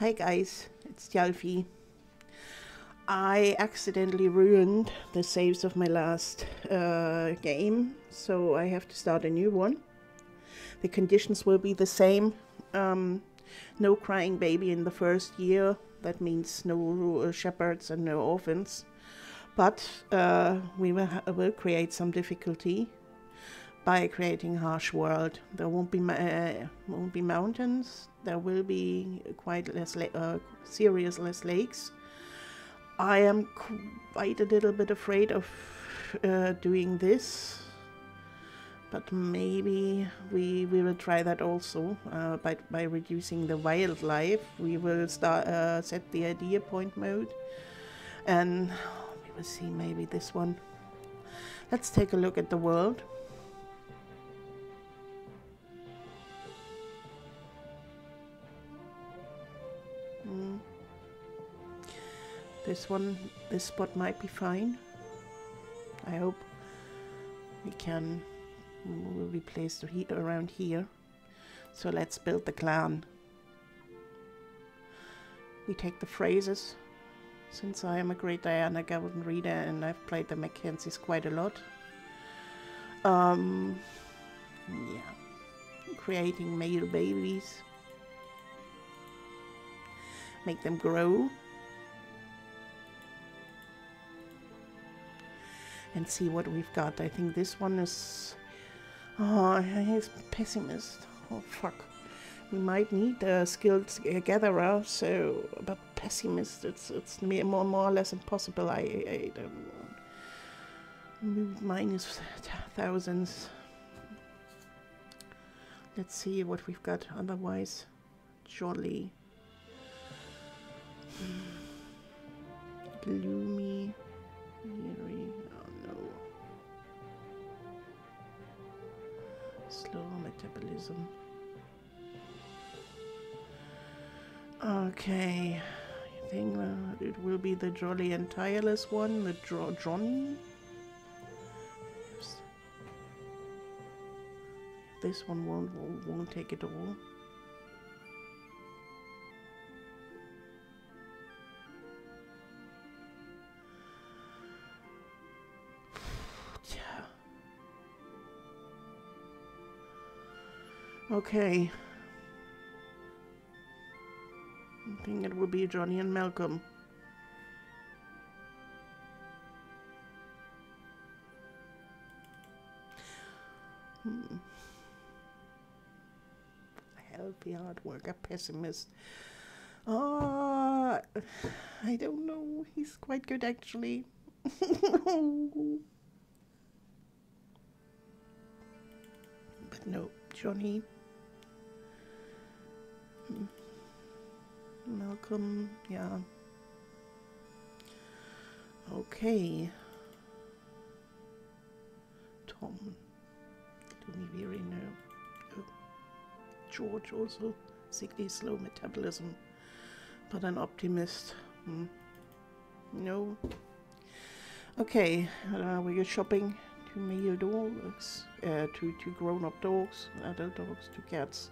Hi guys, it's Tjalfi. I accidentally ruined the saves of my last uh, game, so I have to start a new one. The conditions will be the same. Um, no crying baby in the first year. That means no uh, shepherds and no orphans. But uh, we will, will create some difficulty by creating harsh world. There won't be uh, won't be mountains. There will be quite less uh, serious less lakes. I am quite a little bit afraid of uh, doing this, but maybe we we will try that also uh, by by reducing the wildlife. We will start uh, set the idea point mode, and we will see maybe this one. Let's take a look at the world. This one, this spot might be fine. I hope we can, we'll be placed around here. So let's build the clan. We take the Frasers, since I am a great Diana Gabaldon reader and I've played the Mackenzies quite a lot. Um, yeah, creating male babies make them grow and see what we've got. I think this one is oh he's pessimist. Oh fuck. We might need a skilled gatherer, so but pessimist it's it's more more or less impossible. I I don't minus thousands. Let's see what we've got otherwise. Jolly. Hmm. Gloomy, eerie, Slow metabolism. Okay, I think uh, it will be the jolly and tireless one, the dro Johnny. This one won't, won't take it all. Okay. I think it will be Johnny and Malcolm. Hmm. Healthy hard worker, pessimist. Oh, I don't know. He's quite good actually. but no, Johnny. Malcolm, yeah. Okay. Tom. Do we really know? Oh. George also. Sickly slow metabolism. But an optimist. Hmm. No. Okay, uh, we go shopping. Two male dogs, uh, two, two grown-up dogs, adult dogs, two cats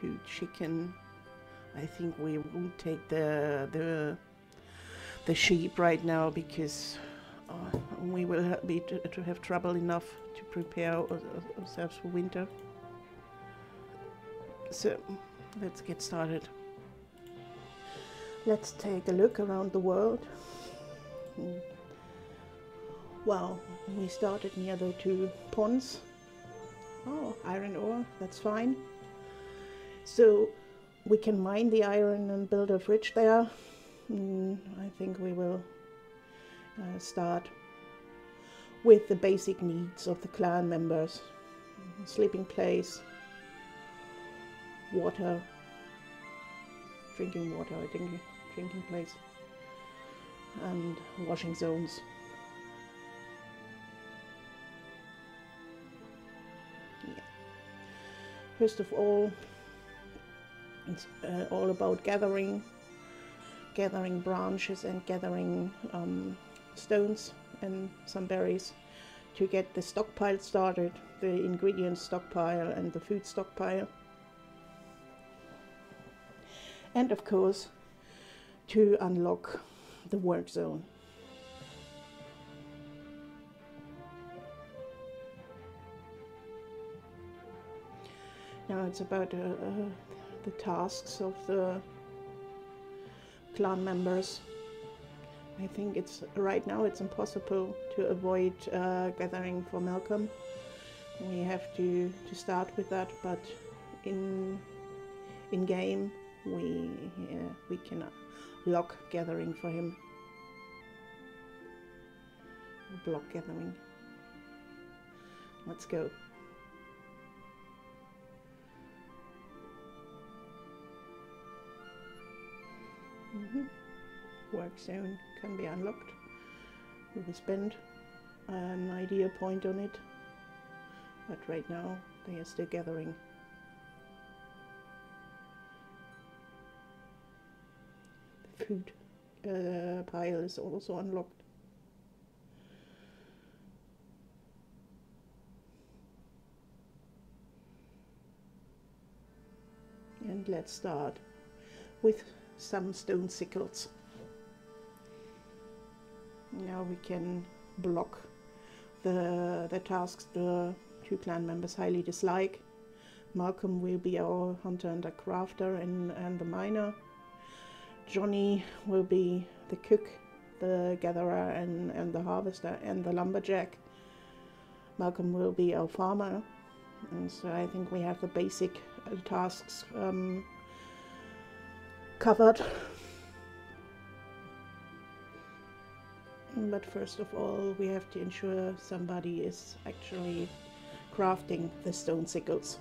to chicken. I think we won't take the the the sheep right now because uh, we will be to, to, have trouble enough to prepare ourselves for winter. So let's get started. Let's take a look around the world. Well, we started near the two ponds. Oh, iron ore, that's fine. So we can mine the iron and build a fridge there. Mm, I think we will uh, start with the basic needs of the clan members. Sleeping place, water, drinking water, I think, drinking place, and washing zones. Yeah. First of all, it's uh, all about gathering, gathering branches and gathering um, stones and some berries to get the stockpile started, the ingredient stockpile and the food stockpile. And of course, to unlock the work zone. Now it's about uh, uh, the tasks of the clan members. I think it's right now it's impossible to avoid uh, gathering for Malcolm. We have to, to start with that, but in in game we uh, we can lock gathering for him. Block gathering. Let's go. Work zone can be unlocked. We will spend an idea point on it, but right now they are still gathering. The food uh, pile is also unlocked. And let's start with some stone sickles. Now we can block the, the tasks the two clan members highly dislike. Malcolm will be our hunter and a crafter and, and the miner. Johnny will be the cook, the gatherer and, and the harvester and the lumberjack. Malcolm will be our farmer. And so I think we have the basic tasks um, covered. But first of all, we have to ensure somebody is actually crafting the stone sickles.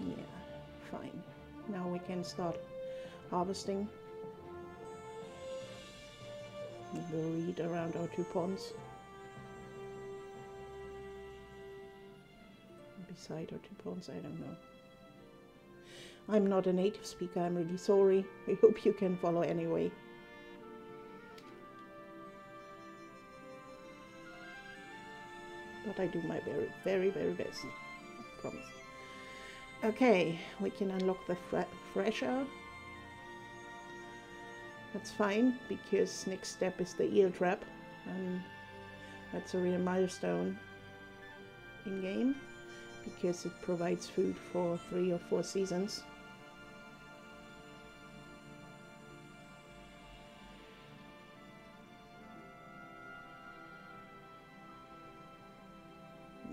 Yeah, fine. Now we can start harvesting We'll around our two ponds. Beside our two ponds, I don't know. I'm not a native speaker, I'm really sorry. I hope you can follow anyway. But I do my very, very, very best. I promise. Okay, we can unlock the fre fresher that's fine because next step is the eel trap and that's a real milestone in game because it provides food for three or four seasons.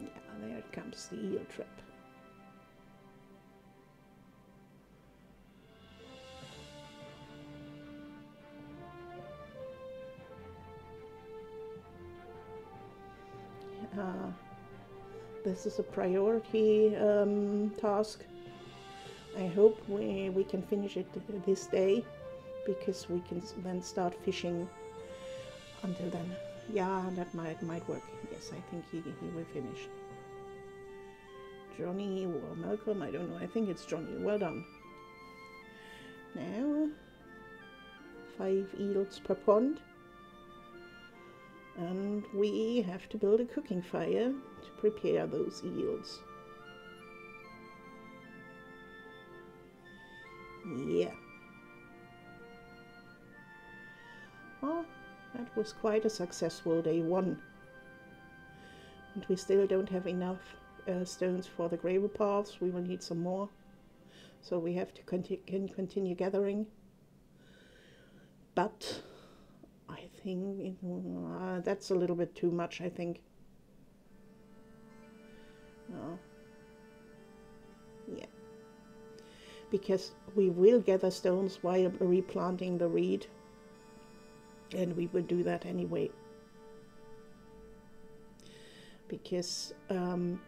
Yeah, there it comes the eel trap. This is a priority um, task. I hope we, we can finish it this day because we can then start fishing until then. Yeah, that might might work. Yes, I think he, he will finish. Johnny or Malcolm, I don't know. I think it's Johnny. Well done. Now, five eels per pond and we have to build a cooking fire to prepare those yields. Yeah. Well, that was quite a successful day one. And we still don't have enough uh, stones for the gravel paths. We will need some more. So we have to conti continue gathering. But I think uh, that's a little bit too much, I think. Yeah. Because we will gather stones while replanting the reed. And we will do that anyway. Because um,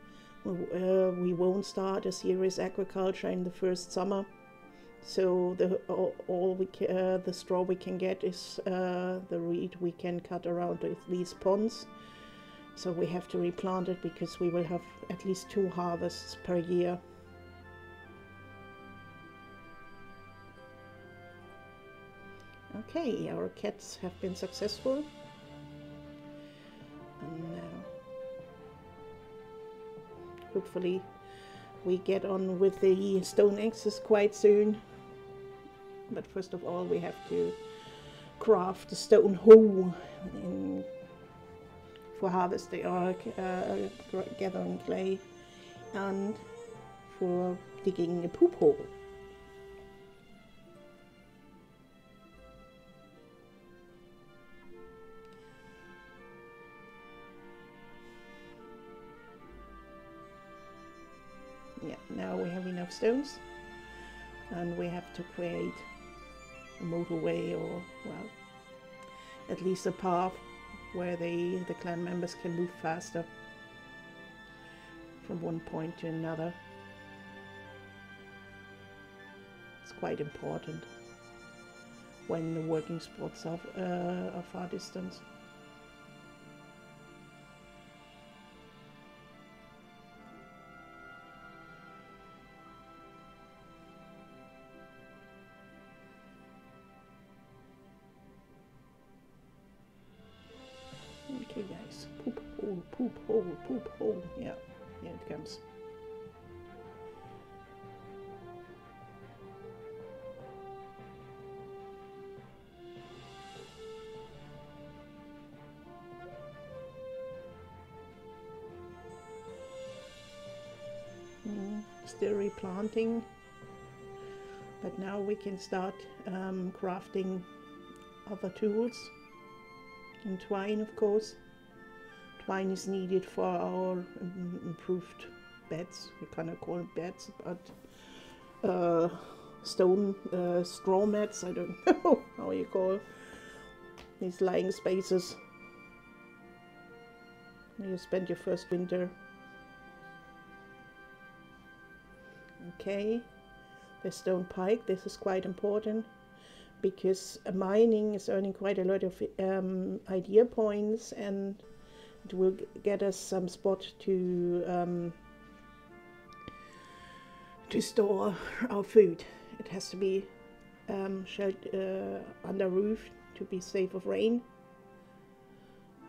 uh, we won't start a serious agriculture in the first summer so the all, all we uh, the straw we can get is uh, the reed we can cut around these ponds. So we have to replant it because we will have at least two harvests per year. Okay, our cats have been successful. And now hopefully we get on with the stone axes quite soon. But first of all we have to craft the stone hoe for harvesting or uh, gathering clay and for digging a poop hole. Yeah, now we have enough stones and we have to create a motorway or, well, at least a path where the, the clan members can move faster from one point to another. It's quite important when the working spots are, uh, are far distance. Poop hole, yeah, here it comes. Mm, still replanting, but now we can start um, crafting other tools and twine of course. Twine is needed for our improved beds, we cannot call it beds, but uh, stone uh, straw mats, I don't know how you call these lying spaces. You spend your first winter. Okay, the stone pike, this is quite important because mining is earning quite a lot of um, idea points and it will get us some spot to um, to store our food. It has to be um, uh, under roof to be safe of rain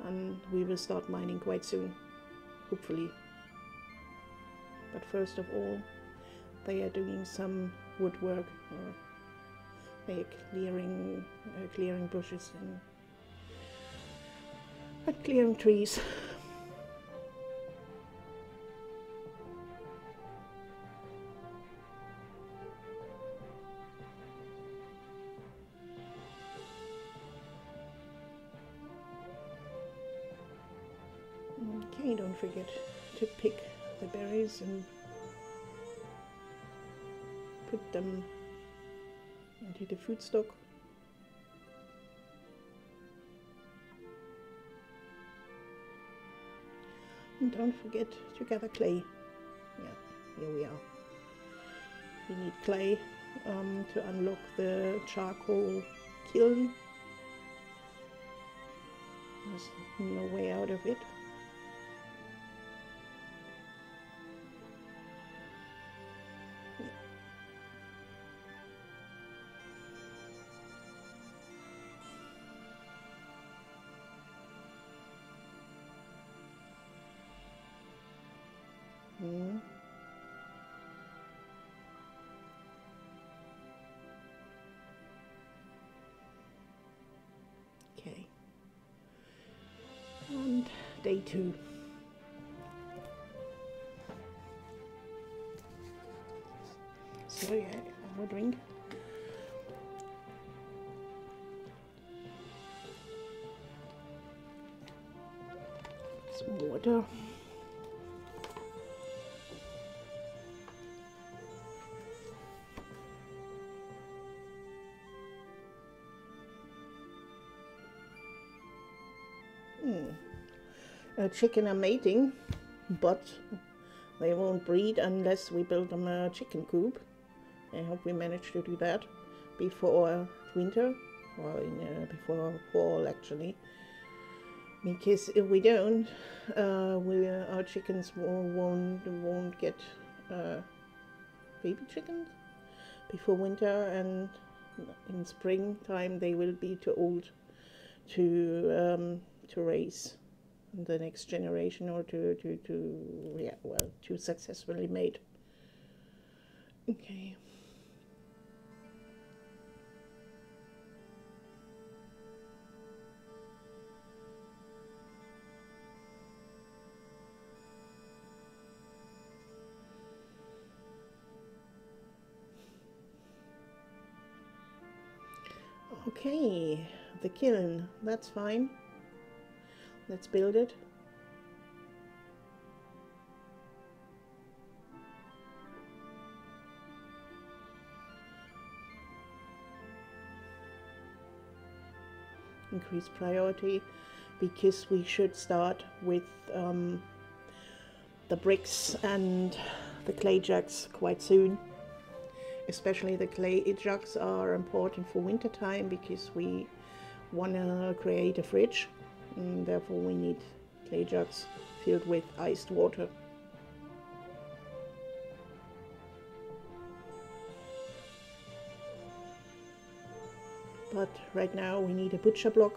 and we will start mining quite soon, hopefully. But first of all, they are doing some woodwork or they are clearing, uh, clearing bushes and uh, clearing trees. Okay, don't forget to pick the berries and put them into the food stock. And don't forget to gather clay. Yeah, here we are. We need clay um, to unlock the charcoal kiln. There's no way out of it. Day two. Sorry, I have a drink. Some water. Chicken are mating, but they won't breed unless we build them a chicken coop. I hope we manage to do that before winter, or in, uh, before fall actually. Because if we don't, uh, we, uh, our chickens won't won't get uh, baby chickens before winter, and in springtime they will be too old to um, to raise the next generation or to to to yeah well to successfully mate. Okay. Okay, the kiln, that's fine. Let's build it. Increase priority because we should start with um, the bricks and the clay jugs quite soon especially the clay jugs are important for winter time because we want to create a fridge and therefore we need clay jugs filled with iced water. But right now we need a butcher block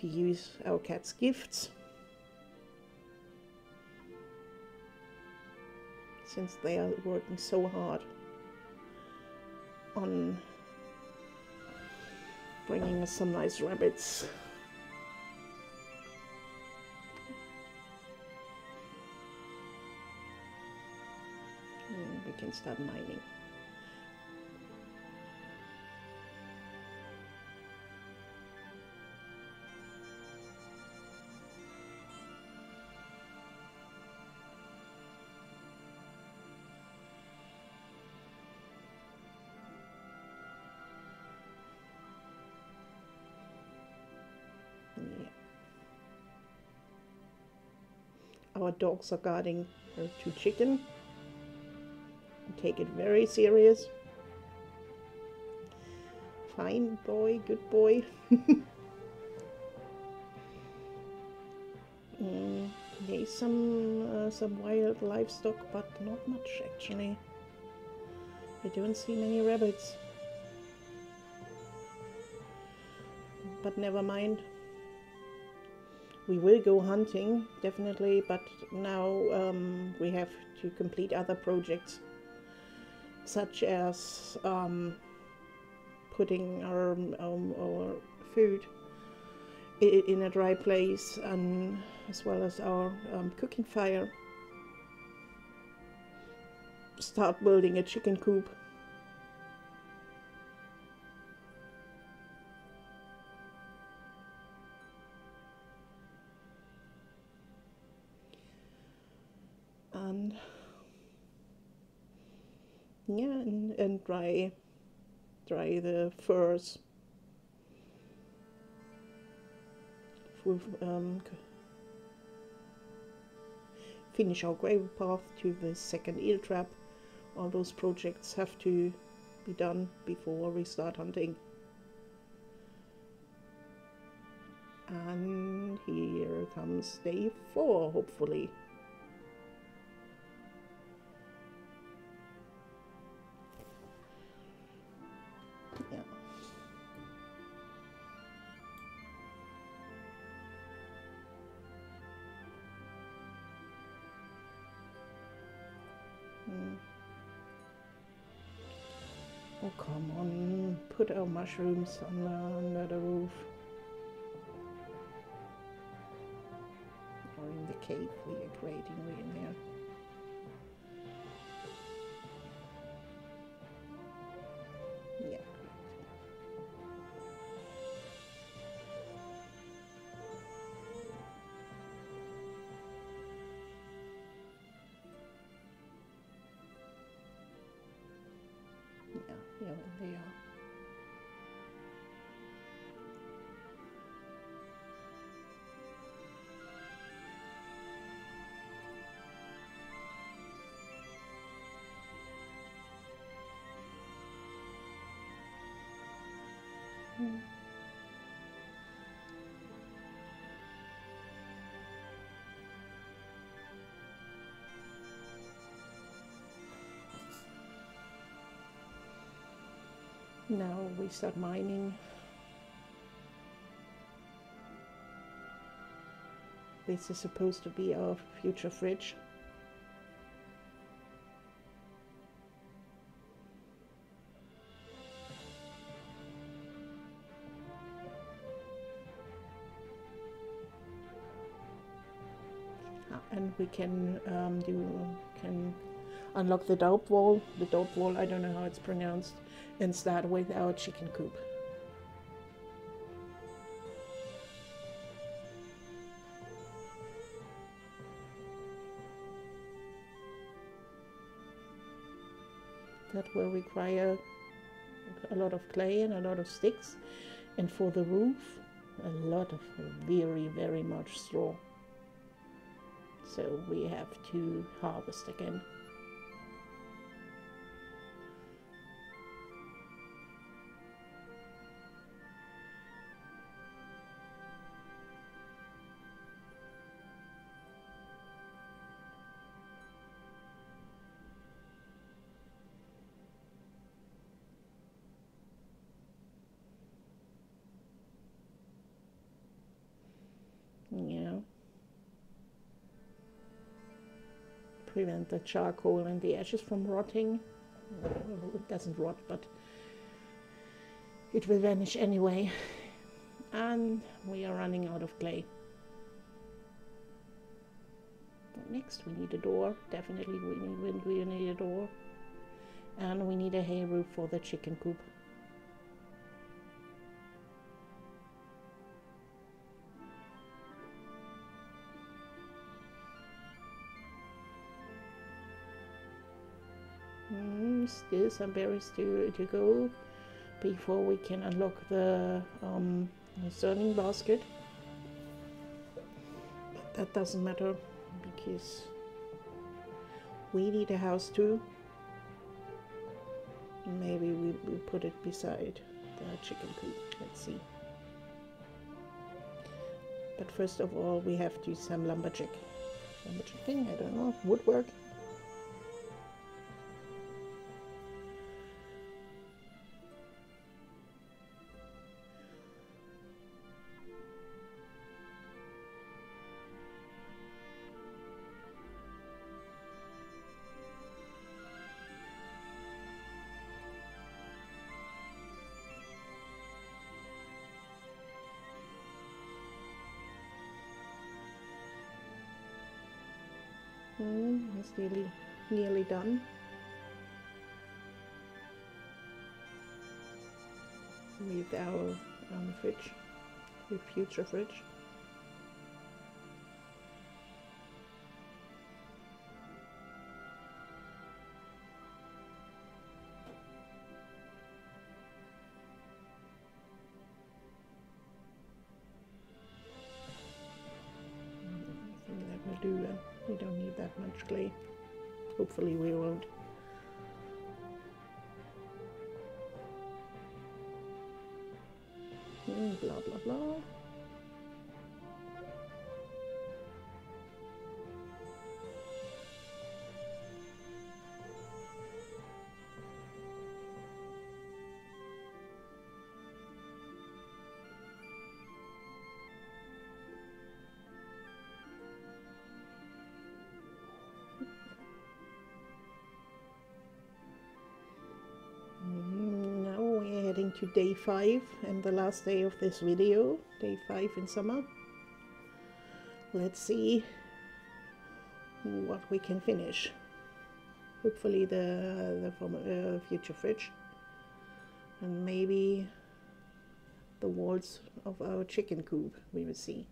to use our cat's gifts. since they are working so hard on bringing us some nice rabbits. And we can start mining. Our dogs are guarding our two chicken. Take it very serious. Fine boy, good boy. mm, there's some uh, some wild livestock, but not much actually. I don't see many rabbits. But never mind we will go hunting definitely but now um, we have to complete other projects such as um, putting our, um, our food in a dry place and as well as our um, cooking fire. Start building a chicken coop and, and dry dry the furs. With um, finish our gravel path to the second eel trap. All those projects have to be done before we start hunting. And here comes day four hopefully Put our mushrooms on the, under the roof. Or in the cave we are creating we in there. Yeah, yeah, they are. Now we start mining. This is supposed to be our future fridge. And we can um, do can unlock the dope wall. The dope wall, I don't know how it's pronounced, and start with our chicken coop. That will require a lot of clay and a lot of sticks, and for the roof, a lot of very, very much straw. So we have to harvest again. Prevent the charcoal and the ashes from rotting. Well, it doesn't rot, but it will vanish anyway. And we are running out of clay. Next, we need a door. Definitely, we need, we need a door. And we need a hay roof for the chicken coop. Mm, still some berries to, to go before we can unlock the um, basket. But that doesn't matter because we need a house too. Maybe we will put it beside the chicken coop. Let's see. But first of all, we have to some lumberjack. Lumberjack thing, I don't know, woodwork. Nearly nearly done. With our um, fridge, with future fridge. Hopefully, we won't. Mm, blah blah blah. To day five and the last day of this video, day five in summer. Let's see what we can finish. Hopefully the the uh, future fridge, and maybe the walls of our chicken coop. We will see.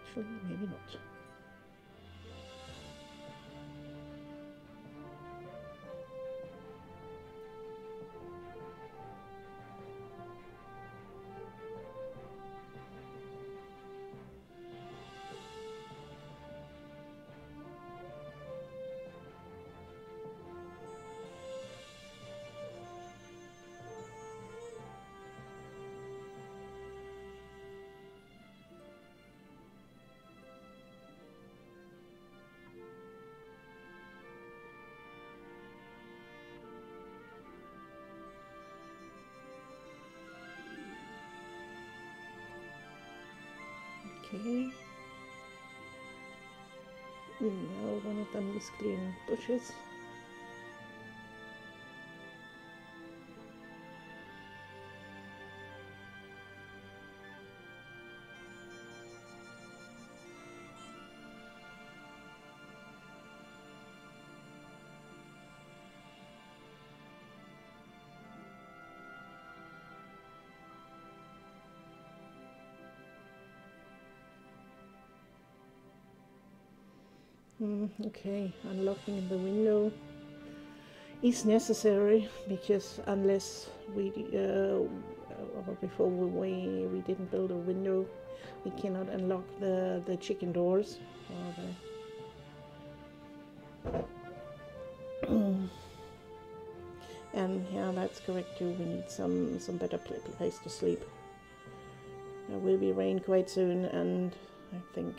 Actually, maybe not. Okay. Now one of them is clearing bushes. Mm, okay, unlocking the window is necessary because unless we uh, before we we didn't build a window, we cannot unlock the the chicken doors. and yeah, that's correct too. We need some some better place to sleep. There will be rain quite soon, and I think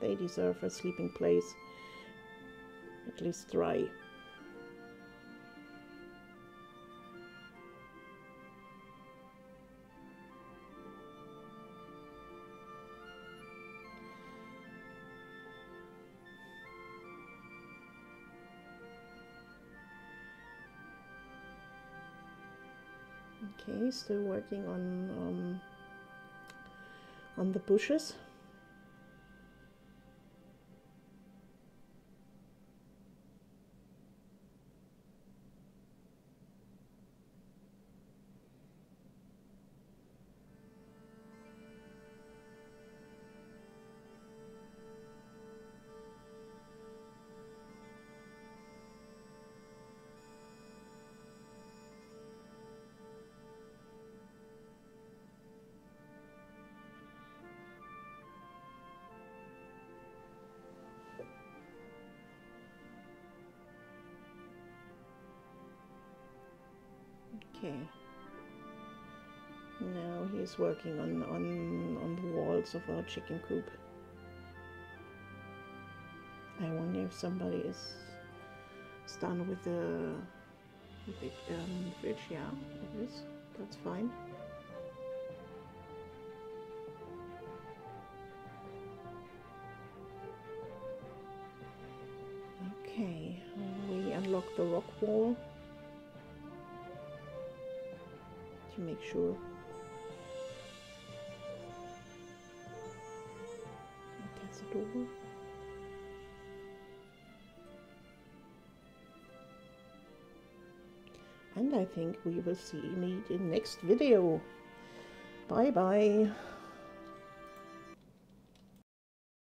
they deserve a sleeping place, at least dry. Okay, still working on um, on the bushes. Okay. Now he is working on, on, on the walls of our chicken coop. I wonder if somebody is done with the, with the um, fridge. Yeah, it is. That's fine. Okay, we unlock the rock wall. To make sure. That's the door. And I think we will see me in next video. Bye bye.